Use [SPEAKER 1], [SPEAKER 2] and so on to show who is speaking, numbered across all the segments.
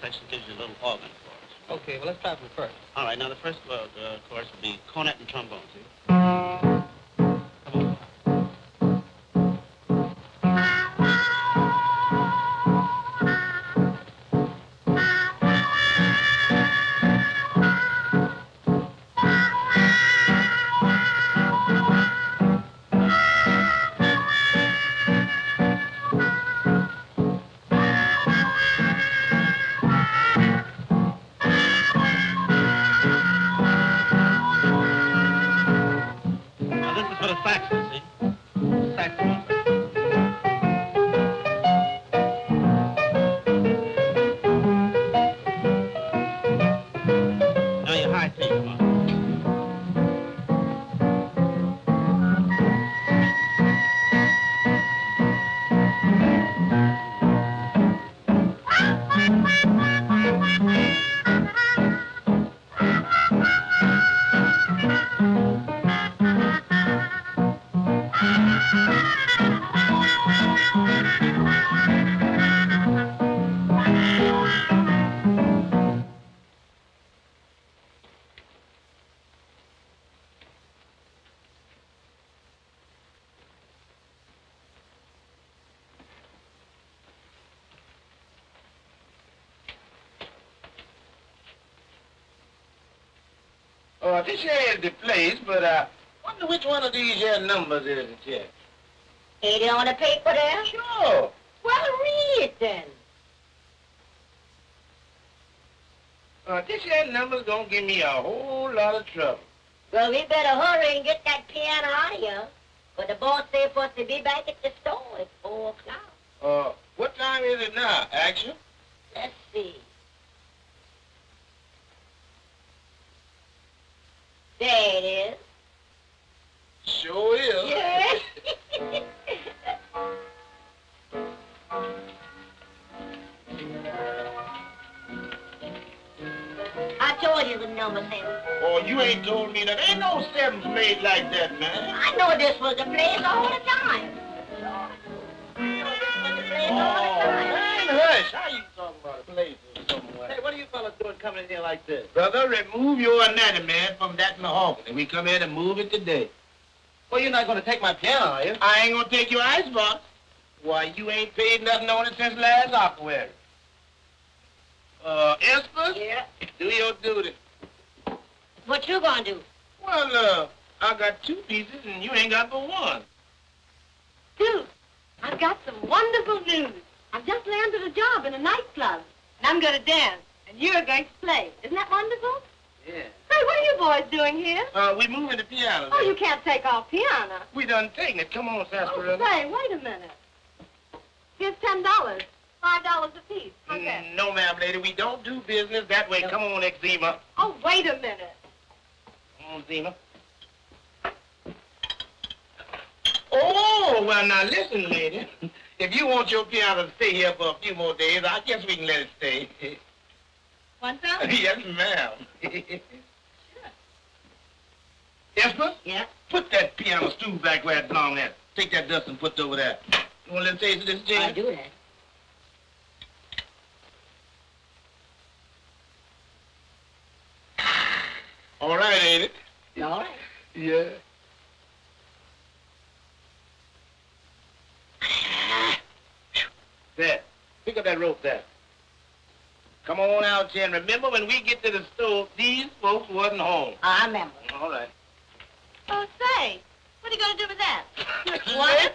[SPEAKER 1] section gives you a little organ chorus.
[SPEAKER 2] Okay, well, let's try from first.
[SPEAKER 1] All right, now the first uh, chorus will be cornet and trombone, see? This
[SPEAKER 3] here is the place, but I wonder which one of these here numbers is it here?
[SPEAKER 4] Ain't it on the paper there?
[SPEAKER 3] Sure.
[SPEAKER 4] Well, read it then.
[SPEAKER 3] Uh, this here number's gonna give me a whole lot of trouble.
[SPEAKER 4] Well, we better hurry and get that piano out of here. But the boss said for us to be back at the store at 4 o'clock.
[SPEAKER 3] Uh, what time is it now, Action?
[SPEAKER 4] Let's see. There it is.
[SPEAKER 3] Sure is.
[SPEAKER 4] Yeah. I told you the number seven.
[SPEAKER 3] Oh, you ain't told me that. Ain't no sevens made like that, man.
[SPEAKER 4] I know this was the place all the time. I know this was the place all the
[SPEAKER 3] Oh,
[SPEAKER 4] time.
[SPEAKER 3] man, hush. How you talking about a place or somewhere?
[SPEAKER 2] Hey, what are you fellas doing coming in here like this?
[SPEAKER 3] Brother, remove your anatomy from that mahogany. We come here to move it today.
[SPEAKER 2] Well, you're not going to take my piano, are you?
[SPEAKER 3] I ain't gonna take your icebox. Why, you ain't paid nothing on it since last Aquary. Uh, Esper,
[SPEAKER 4] Yeah.
[SPEAKER 3] do your duty.
[SPEAKER 4] What you gonna do?
[SPEAKER 3] Well, uh, I got two pieces and you ain't got but one.
[SPEAKER 5] Dude, I've got some wonderful news. I've just landed a job in a nightclub, and I'm going to dance, and you're going to play. Isn't that wonderful?
[SPEAKER 2] Yeah.
[SPEAKER 5] Hey, what are you boys doing here?
[SPEAKER 3] Uh, we moving the piano.
[SPEAKER 5] Oh, you can't take off piano.
[SPEAKER 3] We done taken it. Come on,
[SPEAKER 5] Oh,
[SPEAKER 3] Sarsaparilla.
[SPEAKER 5] say, wait a minute. Here's ten dollars. Five dollars apiece. Okay.
[SPEAKER 3] Mm, no, ma'am, lady, we don't do business that way. Come on, Eczema.
[SPEAKER 5] Oh, wait a minute.
[SPEAKER 3] Come on, Zema. Oh, well, now listen, lady. If you want your piano to stay here for a few more days, I guess we can let it stay.
[SPEAKER 5] Want some?
[SPEAKER 3] yes, ma'am. Esper,
[SPEAKER 4] Yeah.
[SPEAKER 3] put that piano stool back where it belongs at. Take that dust and put it over there. You want a little taste of this, Jane?
[SPEAKER 4] do that.
[SPEAKER 3] All right, ain't it?
[SPEAKER 4] All right.
[SPEAKER 3] Yeah. There. Pick up that rope there. Come on out here and remember when we get to the store, these folks wasn't home.
[SPEAKER 4] I remember.
[SPEAKER 3] All right.
[SPEAKER 5] Oh, say, what are you going to do with that?
[SPEAKER 3] What?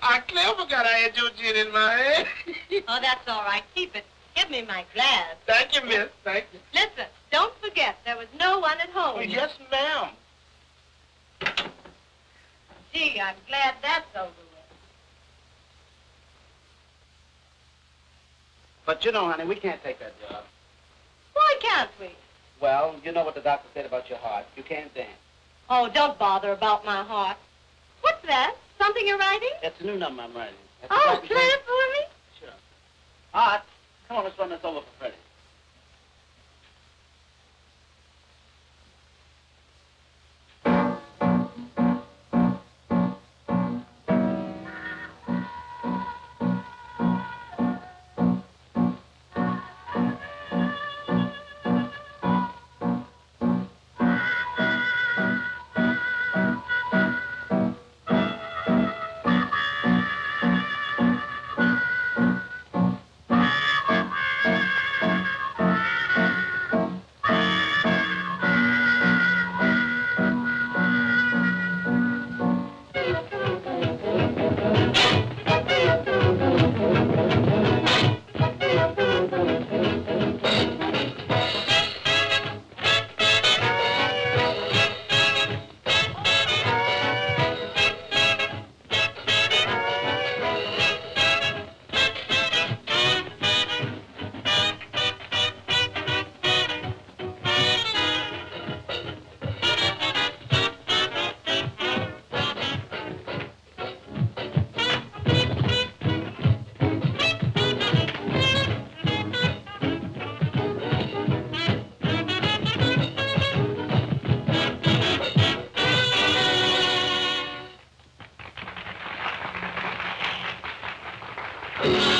[SPEAKER 3] I clear forgot I had your gin in my hand.
[SPEAKER 5] Oh, that's all right. Keep it. Give me my glass.
[SPEAKER 3] Thank you, miss. Thank you.
[SPEAKER 5] Listen, don't forget, there was no one at home.
[SPEAKER 3] Oh, yes, ma'am.
[SPEAKER 5] Gee, I'm glad that's over with.
[SPEAKER 2] But you know, honey, we can't take that job.
[SPEAKER 5] Why can't we?
[SPEAKER 2] Well, you know what the doctor said about your heart. You can't dance.
[SPEAKER 5] Oh, don't bother about my heart. What's that? Something you're writing?
[SPEAKER 2] That's a new number I'm writing. That's
[SPEAKER 5] Oh, play it for me.
[SPEAKER 2] Sure. Art, come on, let's run this over for Fredi. you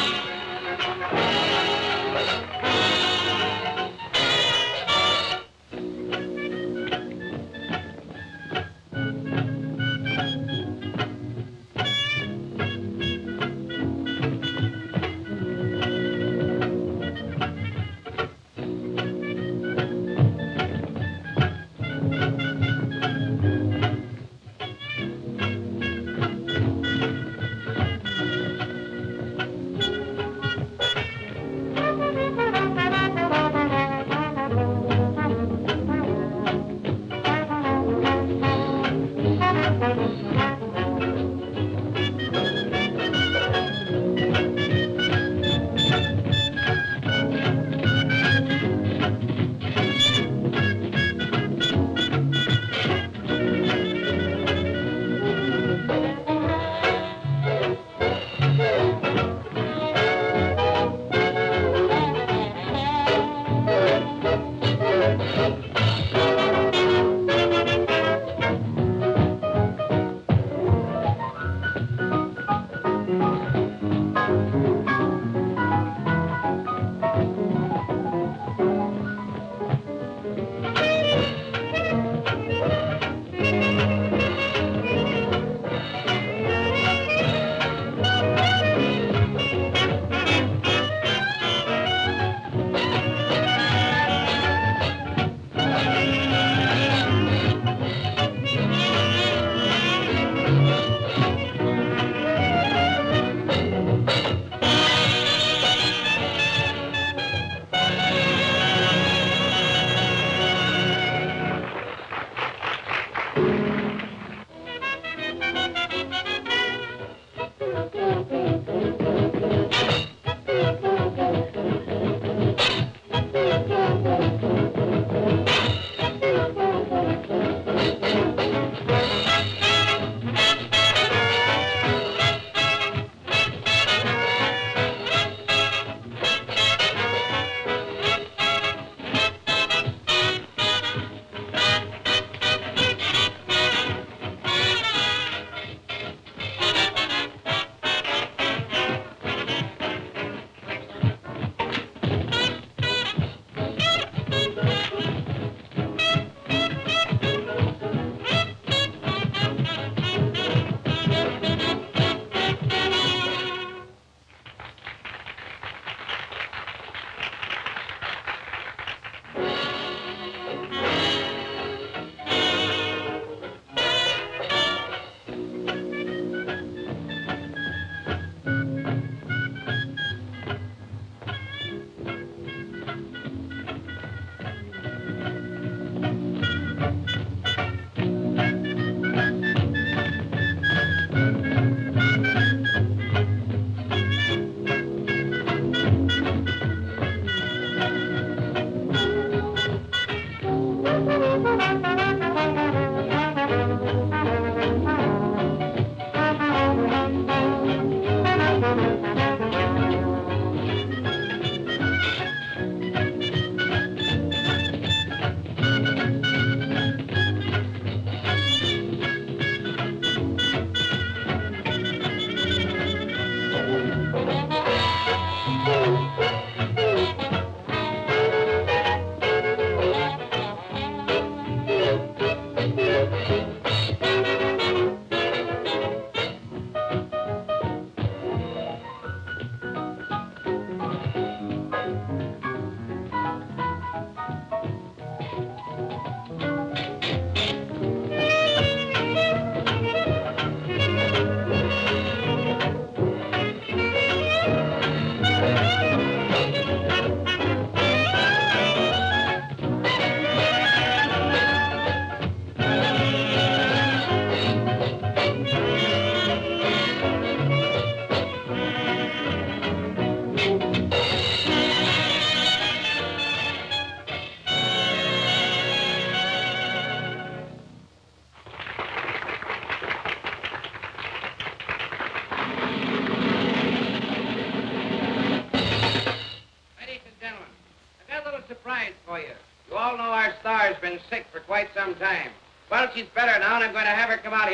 [SPEAKER 2] Música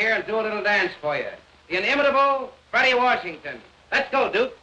[SPEAKER 2] here and do a little dance for you. The inimitable Fredi Washington. Let's go, Duke.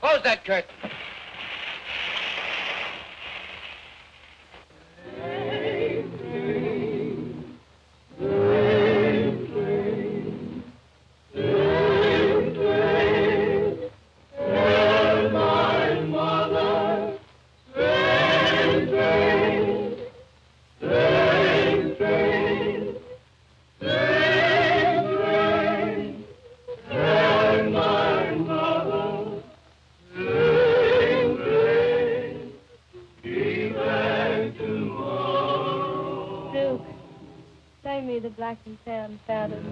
[SPEAKER 2] Close that curtain.
[SPEAKER 6] black and tan feathers.